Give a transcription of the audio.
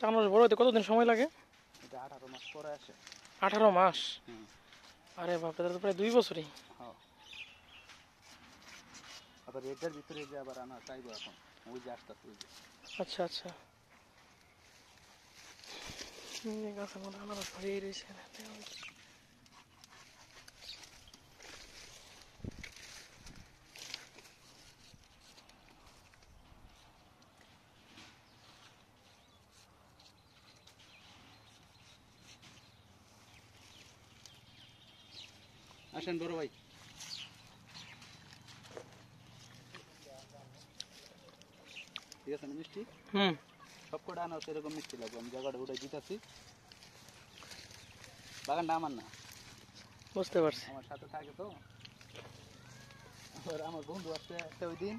একটা আনারস বড় হতে কতদিন সময় লাগে? এটা আঠারো মাস পরে আসে। আঠারো মাস? আরে বাপ দাদা তো প্রায় দুই বছরই। হ্যাঁ। আবার এটার ভিতরে যে আবার আনা চাইব এখন ওই যে আসতে ওই যে। আচ্ছা আচ্ছা। গাছের মধ্যে আনারস ভরিয়ে রয়েছে। আসেন বড় ভাই। ঠিক আছে মিষ্টি? হুম। সব কটা আনারস এরকম মিষ্টি লাগবে। আমি জায়গাটা উঠে জিতাছি বাগানটা আমার না? বুঝতে পারছি। আমার সাথে থাকে তো। আমার বন্ধু আসছে একটা ওই দিন।